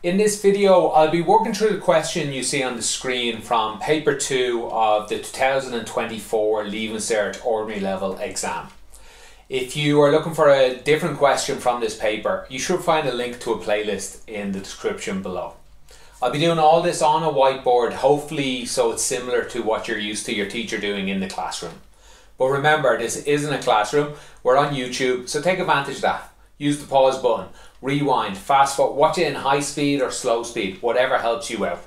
In this video, I'll be working through the question you see on the screen from paper 2 of the 2024 Leaving Cert Ordinary Level exam. If you are looking for a different question from this paper, you should find a link to a playlist in the description below. I'll be doing all this on a whiteboard, hopefully so it's similar to what you're used to your teacher doing in the classroom. But remember, this isn't a classroom, we're on YouTube, so take advantage of that. Use the pause button rewind, fast forward, watch it in high speed or slow speed, whatever helps you out.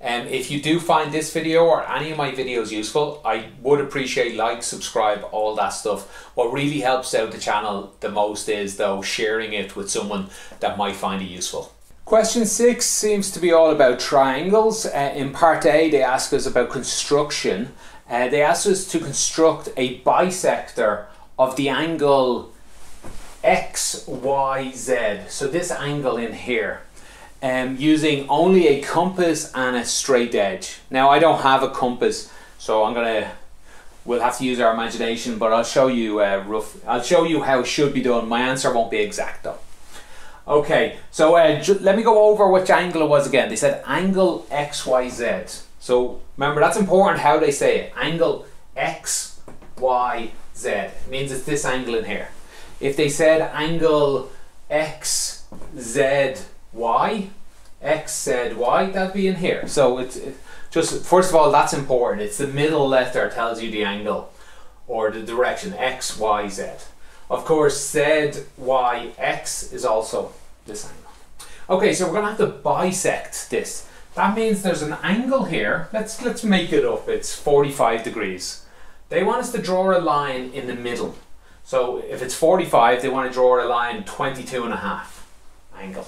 And um, if you do find this video or any of my videos useful, I would appreciate like, subscribe, all that stuff. What really helps out the channel the most is though sharing it with someone that might find it useful. Question six seems to be all about triangles. Uh, in part A, they ask us about construction. Uh, they ask us to construct a bisector of the angle X, Y, Z. So this angle in here. Um, using only a compass and a straight edge. Now I don't have a compass, so I'm gonna, we'll have to use our imagination, but I'll show you uh, rough, I'll show you how it should be done. My answer won't be exact though. Okay, so uh, let me go over which angle it was again. They said angle XYZ. So remember, that's important how they say it. Angle XYZ. It means it's this angle in here if they said angle x, z, y, x, z, y, that'd be in here. So it's it, just, first of all, that's important. It's the middle letter tells you the angle or the direction, x, y, z. Of course, z, y, x is also this angle. Okay, so we're gonna have to bisect this. That means there's an angle here. Let's, let's make it up. It's 45 degrees. They want us to draw a line in the middle. So if it's 45, they want to draw a line 22 and a half angle.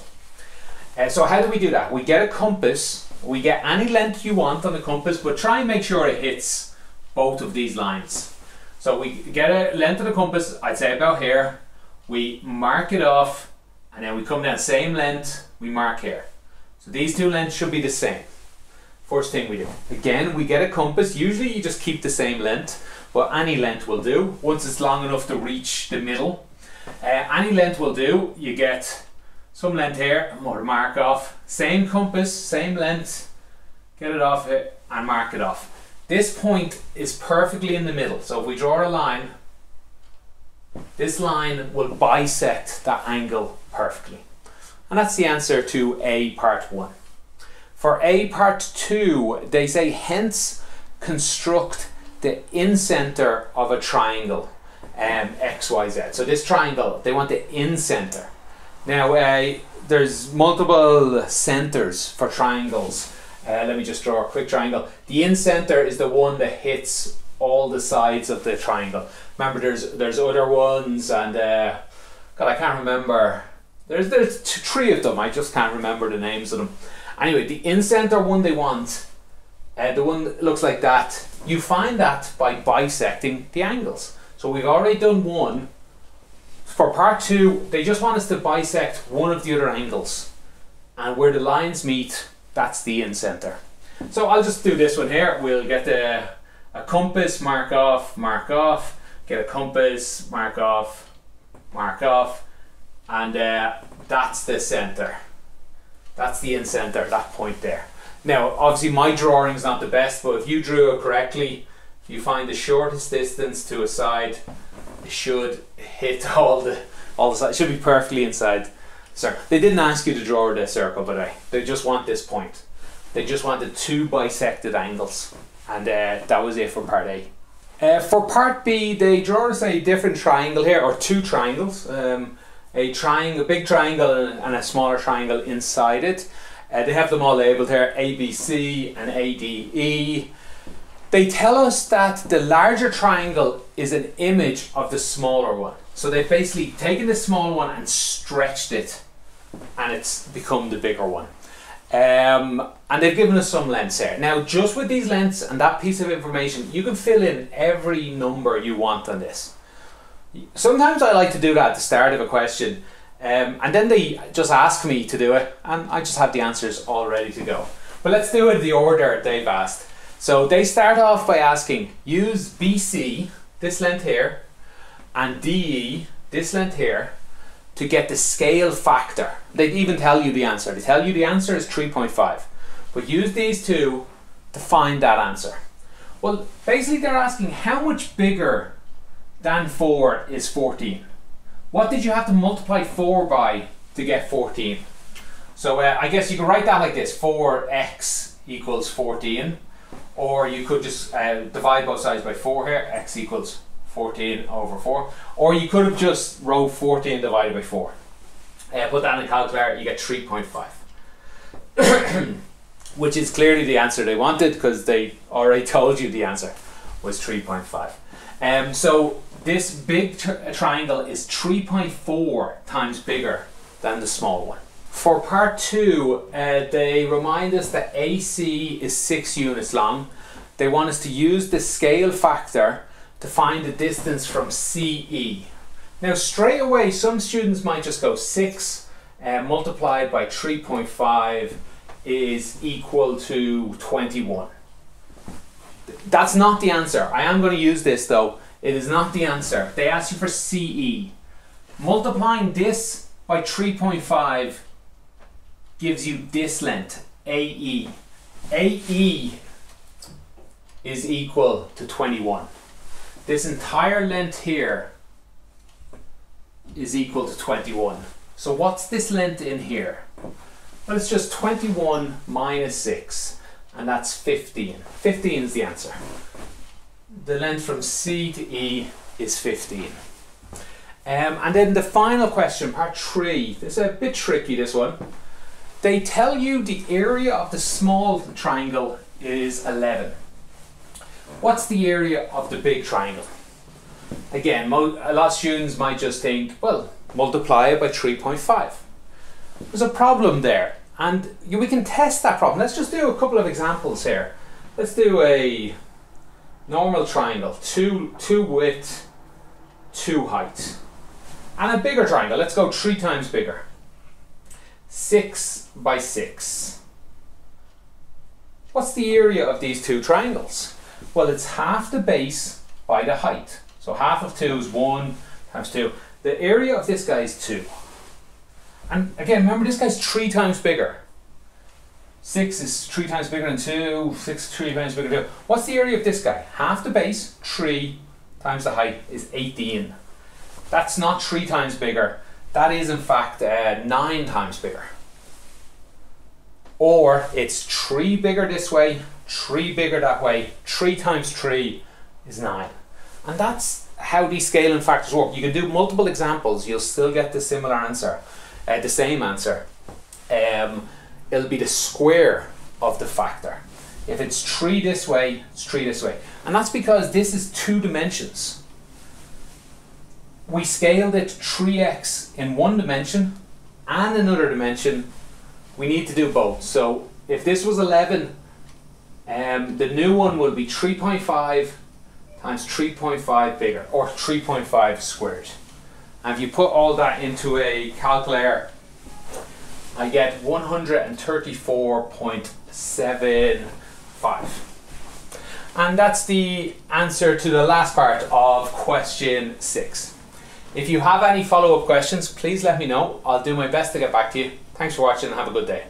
Uh, so how do we do that? We get a compass, we get any length you want on the compass, but try and make sure it hits both of these lines. So we get a length of the compass, I'd say about here, we mark it off, and then we come down same length, we mark here. So these two lengths should be the same. First thing we do. Again, we get a compass, usually you just keep the same length, but any length will do once it's long enough to reach the middle. Uh, any length will do. You get some length here, mark off. Same compass, same length. Get it off it and mark it off. This point is perfectly in the middle. So if we draw a line, this line will bisect that angle perfectly. And that's the answer to A part 1. For A part 2, they say hence construct the in-center of a triangle um, XYZ. So this triangle, they want the in-center. Now, uh, there's multiple centers for triangles. Uh, let me just draw a quick triangle. The in-center is the one that hits all the sides of the triangle. Remember, there's there's other ones, and uh, God, I can't remember. There's there's three of them. I just can't remember the names of them. Anyway, the in-center one they want, uh, the one that looks like that, you find that by bisecting the angles. So we've already done one. For part two, they just want us to bisect one of the other angles. And where the lines meet, that's the in-center. So I'll just do this one here. We'll get a, a compass, mark off, mark off, get a compass, mark off, mark off, and uh, that's the center. That's the in-center, that point there. Now, obviously, my drawing is not the best, but if you drew it correctly, you find the shortest distance to a side, should hit all the all the sides. It should be perfectly inside. Sir, they didn't ask you to draw the circle, but I, they just want this point. They just wanted two bisected angles, and uh, that was it for part A. Uh, for part B, they draw us a different triangle here, or two triangles. Um, a triangle, a big triangle, and a smaller triangle inside it. Uh, they have them all labelled here ABC and ADE. They tell us that the larger triangle is an image of the smaller one. So they've basically taken the small one and stretched it and it's become the bigger one. Um, and they've given us some lengths here. Now, just with these lengths and that piece of information, you can fill in every number you want on this. Sometimes I like to do that at the start of a question um, and then they just ask me to do it, and I just have the answers all ready to go. But let's do it the order they've asked. So they start off by asking, use BC, this length here, and DE, this length here, to get the scale factor. They even tell you the answer. They tell you the answer is 3.5. But use these two to find that answer. Well, basically they're asking how much bigger than 4 is 14? What did you have to multiply 4 by to get 14? So uh, I guess you can write that like this, 4x equals 14. Or you could just uh, divide both sides by 4 here, x equals 14 over 4. Or you could have just wrote 14 divided by 4. Uh, put that in the calculator, you get 3.5. Which is clearly the answer they wanted because they already told you the answer was 3.5. Um, so this big triangle is 3.4 times bigger than the small one. For part two, uh, they remind us that AC is 6 units long. They want us to use the scale factor to find the distance from CE. Now straight away some students might just go 6 uh, multiplied by 3.5 is equal to 21. That's not the answer. I am going to use this though. It is not the answer. They ask you for CE. Multiplying this by 3.5 gives you this length, AE. AE is equal to 21. This entire length here is equal to 21. So what's this length in here? Well, it's just 21 minus 6, and that's 15. 15 is the answer. The length from C to E is 15. Um, and then the final question, part 3. This is a bit tricky, this one. They tell you the area of the small triangle is 11. What's the area of the big triangle? Again, a lot of students might just think, well, multiply it by 3.5. There's a problem there, and we can test that problem. Let's just do a couple of examples here. Let's do a normal triangle, two, two width, two height. And a bigger triangle, let's go three times bigger. Six by six. What's the area of these two triangles? Well, it's half the base by the height. So half of 2 is 1 times 2. The area of this guy is 2. And again, remember this guy's 3 times bigger. 6 is 3 times bigger than 2, 6 3 times bigger than 2. What's the area of this guy? Half the base, 3 times the height is 18. That's not 3 times bigger. That is in fact uh, 9 times bigger. Or it's 3 bigger this way, 3 bigger that way, 3 times 3 is 9. And that's how these scaling factors work. You can do multiple examples, you'll still get the similar answer, uh, the same answer. Um, it'll be the square of the factor. If it's 3 this way, it's 3 this way. And that's because this is two dimensions. We scaled it 3x in one dimension and another dimension. We need to do both. So if this was 11 um, the new one will be 3.5 times 3.5 bigger, or 3.5 squared. And if you put all that into a calculator, I get 134.75. And that's the answer to the last part of question 6. If you have any follow-up questions, please let me know. I'll do my best to get back to you. Thanks for watching and have a good day.